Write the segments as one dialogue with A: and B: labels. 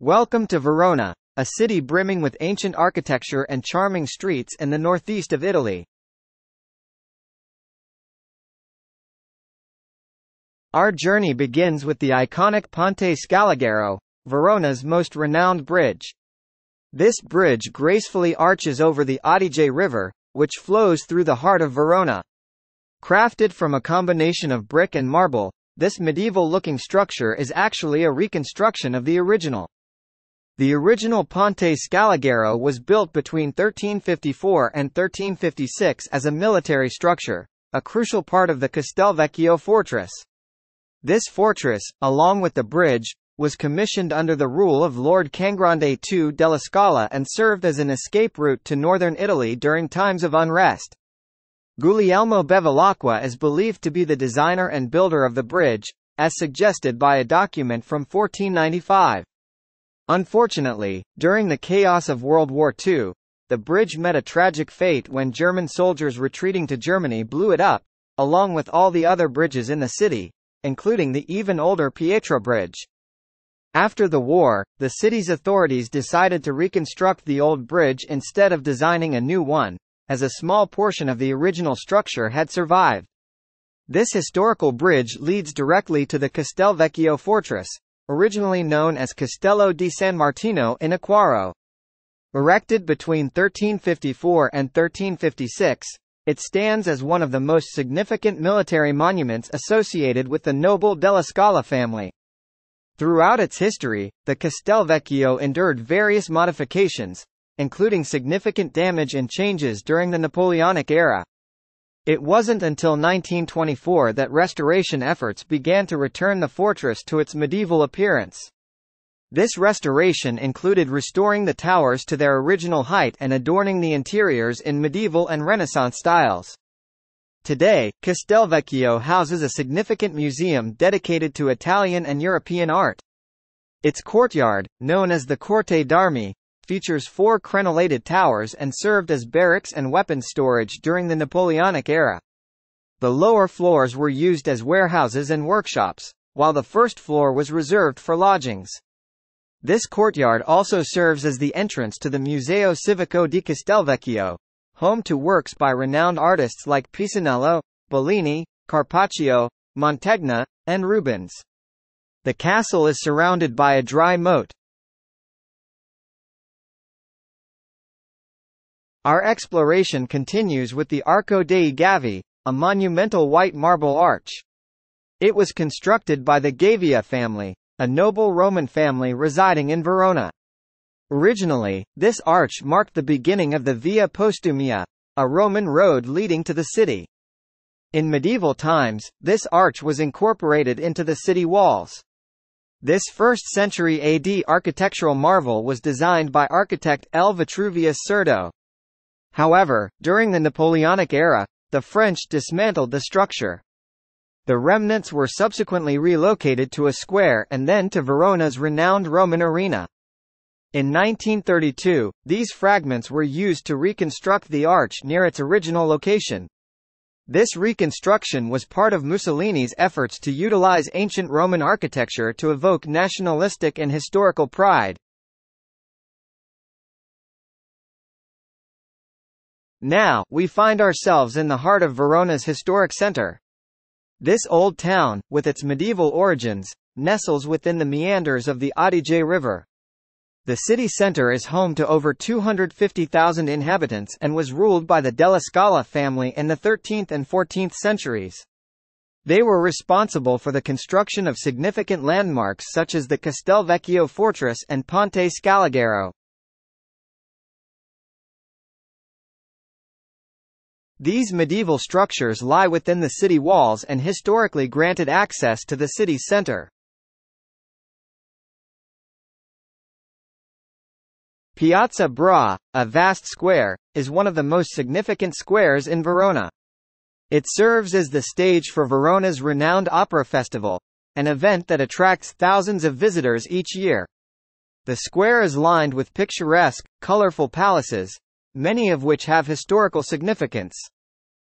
A: Welcome to Verona, a city brimming with ancient architecture and charming streets in the northeast of Italy. Our journey begins with the iconic Ponte Scaligero, Verona's most renowned bridge. This bridge gracefully arches over the Adige River, which flows through the heart of Verona. Crafted from a combination of brick and marble, this medieval-looking structure is actually a reconstruction of the original. The original Ponte Scaligero was built between 1354 and 1356 as a military structure, a crucial part of the Castelvecchio fortress. This fortress, along with the bridge, was commissioned under the rule of Lord Cangrande II della Scala and served as an escape route to northern Italy during times of unrest. Guglielmo Bevilacqua is believed to be the designer and builder of the bridge, as suggested by a document from 1495. Unfortunately, during the chaos of World War II, the bridge met a tragic fate when German soldiers retreating to Germany blew it up, along with all the other bridges in the city, including the even older Pietra Bridge. After the war, the city's authorities decided to reconstruct the old bridge instead of designing a new one, as a small portion of the original structure had survived. This historical bridge leads directly to the Castelvecchio fortress, originally known as Castello di San Martino in Acquaro. Erected between 1354 and 1356, it stands as one of the most significant military monuments associated with the noble della Scala family. Throughout its history, the Castelvecchio endured various modifications, including significant damage and changes during the Napoleonic era. It wasn't until 1924 that restoration efforts began to return the fortress to its medieval appearance. This restoration included restoring the towers to their original height and adorning the interiors in medieval and Renaissance styles. Today, Castelvecchio houses a significant museum dedicated to Italian and European art. Its courtyard, known as the Corte d'Armi, features four crenellated towers and served as barracks and weapons storage during the Napoleonic era. The lower floors were used as warehouses and workshops, while the first floor was reserved for lodgings. This courtyard also serves as the entrance to the Museo Civico di Castelvecchio, home to works by renowned artists like Pisanello, Bellini, Carpaccio, Mantegna, and Rubens. The castle is surrounded by a dry moat, Our exploration continues with the Arco dei Gavi, a monumental white marble arch. It was constructed by the Gavia family, a noble Roman family residing in Verona. Originally, this arch marked the beginning of the Via Postumia, a Roman road leading to the city. In medieval times, this arch was incorporated into the city walls. This 1st century AD architectural marvel was designed by architect L. Vitruvius Cerdo. However, during the Napoleonic era, the French dismantled the structure. The remnants were subsequently relocated to a square and then to Verona's renowned Roman arena. In 1932, these fragments were used to reconstruct the arch near its original location. This reconstruction was part of Mussolini's efforts to utilize ancient Roman architecture to evoke nationalistic and historical pride. Now, we find ourselves in the heart of Verona's historic center. This old town, with its medieval origins, nestles within the meanders of the Adige River. The city center is home to over 250,000 inhabitants and was ruled by the Della Scala family in the 13th and 14th centuries. They were responsible for the construction of significant landmarks such as the Castelvecchio Fortress and Ponte Scaligero. These medieval structures lie within the city walls and historically granted access to the city center. Piazza Bra, a vast square, is one of the most significant squares in Verona. It serves as the stage for Verona's renowned opera festival, an event that attracts thousands of visitors each year. The square is lined with picturesque, colorful palaces, many of which have historical significance.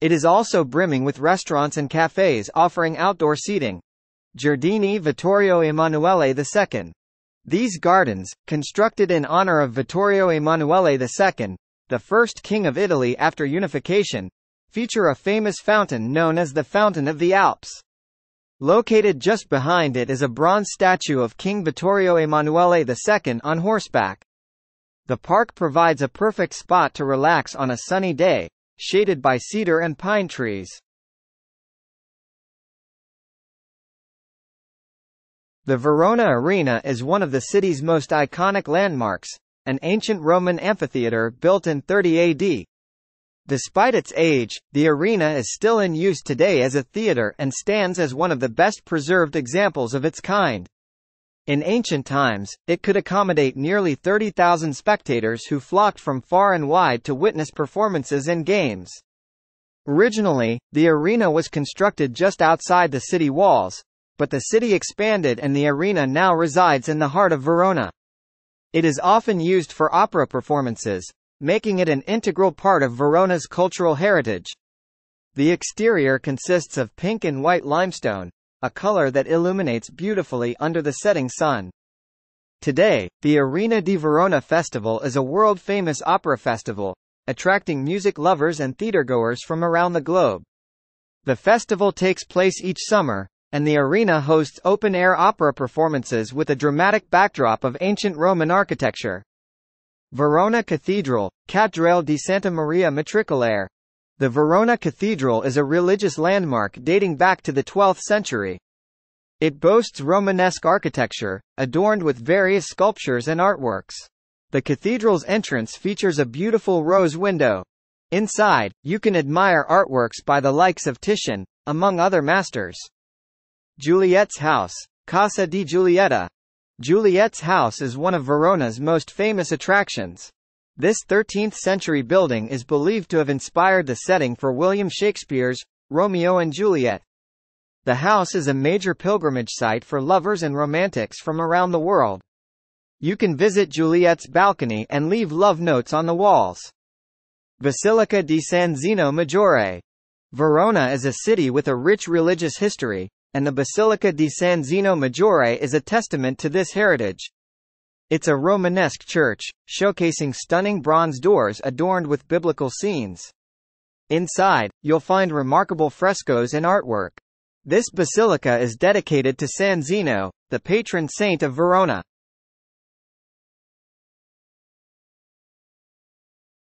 A: It is also brimming with restaurants and cafes offering outdoor seating. Giardini Vittorio Emanuele II. These gardens, constructed in honor of Vittorio Emanuele II, the first king of Italy after unification, feature a famous fountain known as the Fountain of the Alps. Located just behind it is a bronze statue of King Vittorio Emanuele II on horseback. The park provides a perfect spot to relax on a sunny day, shaded by cedar and pine trees. The Verona Arena is one of the city's most iconic landmarks, an ancient Roman amphitheater built in 30 AD. Despite its age, the arena is still in use today as a theater and stands as one of the best preserved examples of its kind. In ancient times, it could accommodate nearly 30,000 spectators who flocked from far and wide to witness performances and games. Originally, the arena was constructed just outside the city walls, but the city expanded and the arena now resides in the heart of Verona. It is often used for opera performances, making it an integral part of Verona's cultural heritage. The exterior consists of pink and white limestone, a color that illuminates beautifully under the setting sun. Today, the Arena di Verona Festival is a world-famous opera festival, attracting music lovers and theatergoers from around the globe. The festival takes place each summer, and the arena hosts open-air opera performances with a dramatic backdrop of ancient Roman architecture. Verona Cathedral, Cattedrale di Santa Maria Matricolare. The Verona Cathedral is a religious landmark dating back to the 12th century. It boasts Romanesque architecture, adorned with various sculptures and artworks. The cathedral's entrance features a beautiful rose window. Inside, you can admire artworks by the likes of Titian, among other masters. Juliet's House, Casa di Giulietta. Juliet's house is one of Verona's most famous attractions. This 13th-century building is believed to have inspired the setting for William Shakespeare's Romeo and Juliet. The house is a major pilgrimage site for lovers and romantics from around the world. You can visit Juliet's balcony and leave love notes on the walls. Basilica di San Zeno Maggiore. Verona is a city with a rich religious history, and the Basilica di San Zeno Maggiore is a testament to this heritage. It's a Romanesque church, showcasing stunning bronze doors adorned with biblical scenes. Inside, you'll find remarkable frescoes and artwork. This basilica is dedicated to San Zeno, the patron saint of Verona.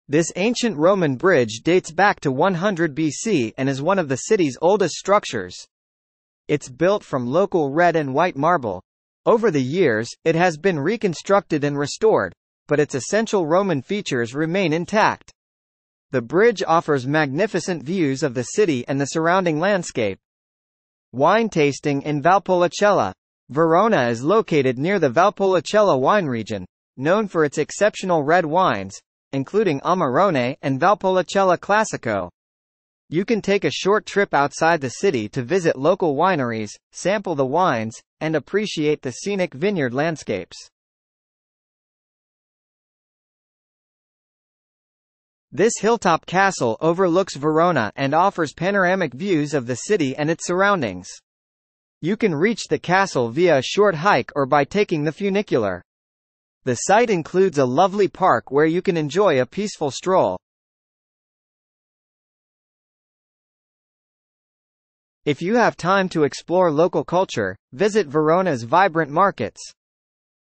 A: This ancient Roman bridge dates back to 100 BC and is one of the city's oldest structures. It's built from local red and white marble. Over the years, it has been reconstructed and restored, but its essential Roman features remain intact. The bridge offers magnificent views of the city and the surrounding landscape. Wine tasting in Valpolicella. Verona is located near the Valpolicella wine region, known for its exceptional red wines, including Amarone and Valpolicella Classico. You can take a short trip outside the city to visit local wineries, sample the wines, and appreciate the scenic vineyard landscapes. This hilltop castle overlooks Verona and offers panoramic views of the city and its surroundings. You can reach the castle via a short hike or by taking the funicular. The site includes a lovely park where you can enjoy a peaceful stroll. If you have time to explore local culture, visit Verona's vibrant markets.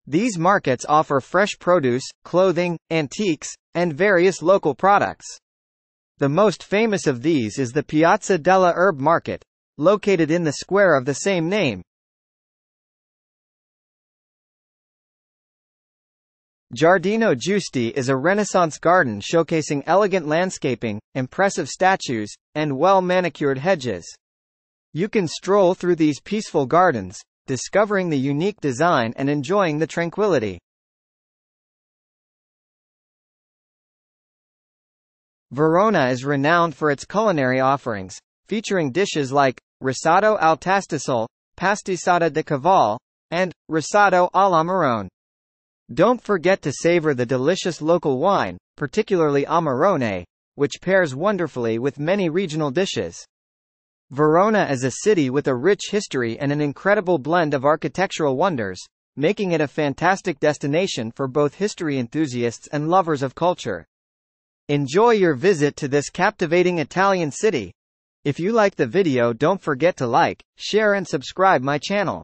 A: These markets offer fresh produce, clothing, antiques, and various local products. The most famous of these is the Piazza della Herb Market, located in the square of the same name. Giardino Giusti is a Renaissance garden showcasing elegant landscaping, impressive statues, and well-manicured hedges. You can stroll through these peaceful gardens, discovering the unique design and enjoying the tranquility. Verona is renowned for its culinary offerings, featuring dishes like risotto al tastasal, pastissada de caval, and risotto alla marrone. Don't forget to savor the delicious local wine, particularly Amarone, which pairs wonderfully with many regional dishes. Verona is a city with a rich history and an incredible blend of architectural wonders, making it a fantastic destination for both history enthusiasts and lovers of culture. Enjoy your visit to this captivating Italian city. If you like the video don't forget to like, share and subscribe my channel.